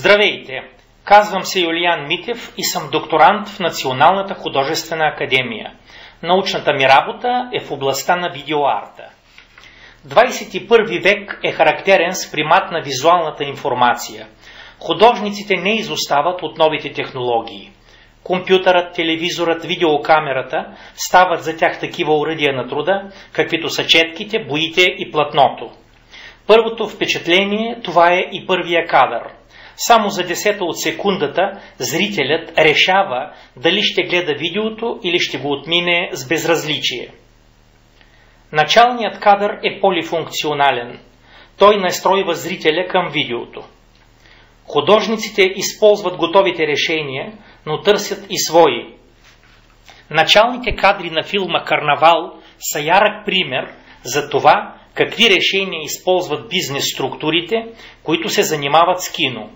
Здравейте! Казвам се Юлиан Митев и съм докторант в Националната художествена академия. Научната ми работа е в областта на видеоарта. 21 век е характерен с примат на визуалната информация. Художниците не изостават от новите технологии. Компютърът, телевизорът, видеокамерата стават за тях такива уръдия на труда, каквито са четките, боите и платното. Първото впечатление това е и първия кадър – само за десета от секундата зрителят решава дали ще гледа видеото или ще го отмине с безразличие. Началният кадър е полифункционален. Той настройва зрителя към видеото. Художниците използват готовите решения, но търсят и свои. Началните кадри на филма Карнавал са ярък пример за това, какви решения използват бизнес структурите, които се занимават с кино.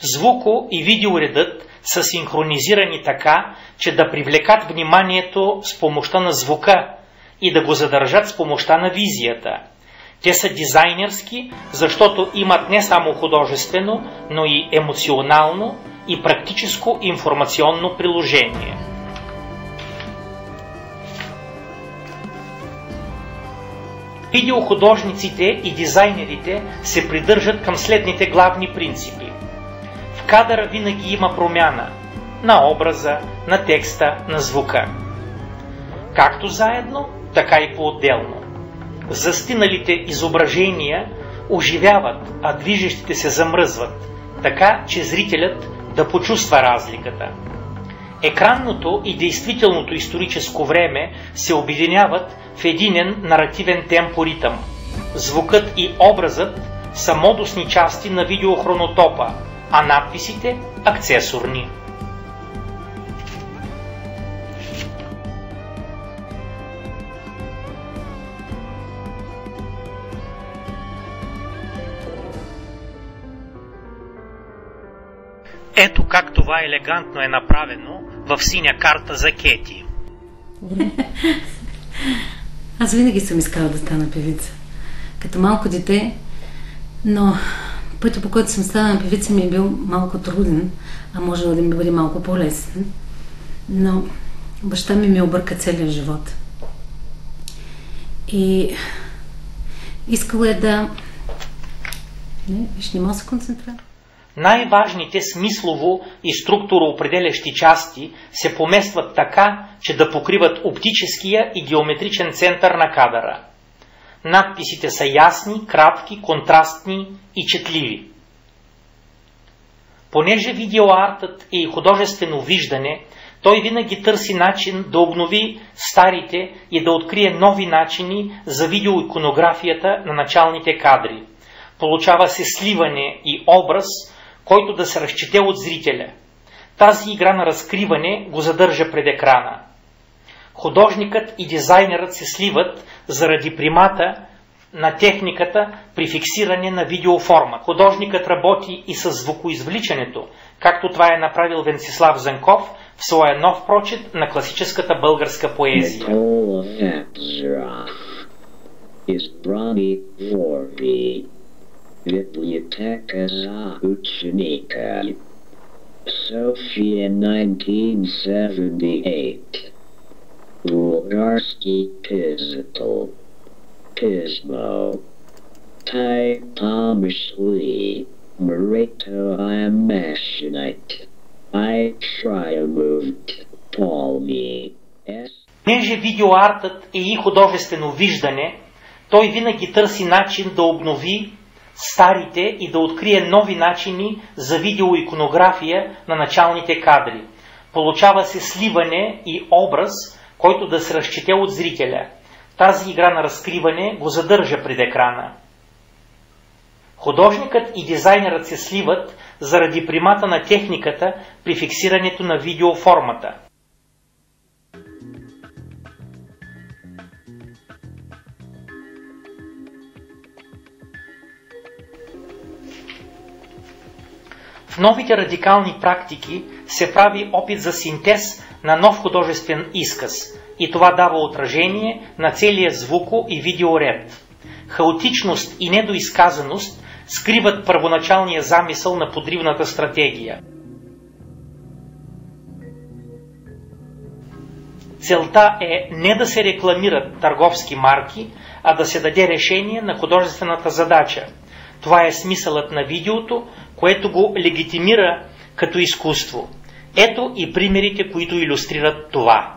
Звуко и видеоредът са синхронизирани така, че да привлекат вниманието с помощта на звука и да го задържат с помощта на визията. Те са дизайнерски, защото имат не само художествено, но и емоционално и практическо информационно приложение. Видеохудожниците и дизайнерите се придържат към следните главни принципи – кадъра винаги има промяна на образа, на текста, на звука. Както заедно, така и по-отделно. Застиналите изображения оживяват, а движещите се замръзват, така че зрителят да почувства разликата. Екранното и действителното историческо време се обединяват в единен наративен темпоритъм. Звукът и образът са модусни части на видеохронотопа, а надписите – акцесорни. Ето как това елегантно е направено в синя карта за Кети. Аз винаги съм искала да стана певица. Като малко дете, но пътя, по който съм станала певица, ми е бил малко труден, а може да ми бъде малко по-лесен. Но баща ми ми обърка целият живот. И искала е да... Не, виж, не мога се концентрира. Най-важните смислово и структуроопределящи части се поместват така, че да покриват оптическия и геометричен център на кадъра – Надписите са ясни, кратки, контрастни и четливи. Понеже видеоартът е художествено виждане, той винаги търси начин да обнови старите и да открие нови начини за видеоиконографията на началните кадри. Получава се сливане и образ, който да се разчете от зрителя. Тази игра на разкриване го задържа пред екрана. Художникът и дизайнерът се сливат заради примата на техниката при фиксиране на видеоформа. Художникът работи и с звукоизвличането, както това е направил Венцислав Зенков в своя нов прочит на класическата българска поезия. София 1978 Bulgarski Pizzle, Pismo, Tai Pomishli, Marito I am Mashinite, I triumphed, Paul me. Понеже видеоартът е и художествено виждане, той винаги търси начин да обнови старите и да открие нови начини за видеоиконография на началните кадри. Получава се сливане и образ, който да се разчете от зрителя. Тази игра на разкриване го задържа пред екрана. Художникът и дизайнерът се сливат заради примата на техниката при фиксирането на видеоформата. В новите радикални практики се прави опит за синтез на нов художествен изказ и това дава отражение на целия звуко и видеоред. хаотичност и недоизказаност скриват първоначалния замисъл на подривната стратегия. Целта е не да се рекламират търговски марки, а да се даде решение на художествената задача. Това е смисълът на видеото, което го легитимира като изкуство. Ето и примерите, които иллюстрират това.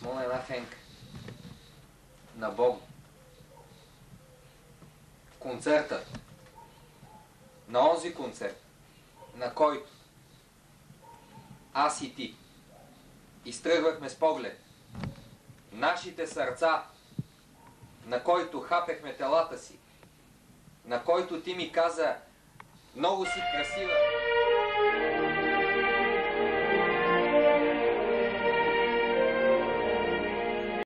Писмо на една фенка. На Бог. Концертът. На онзи концерт, на който аз и ти изтръгвахме с поглед нашите сърца, на който хапехме телата си, на който ти ми каза много си красива.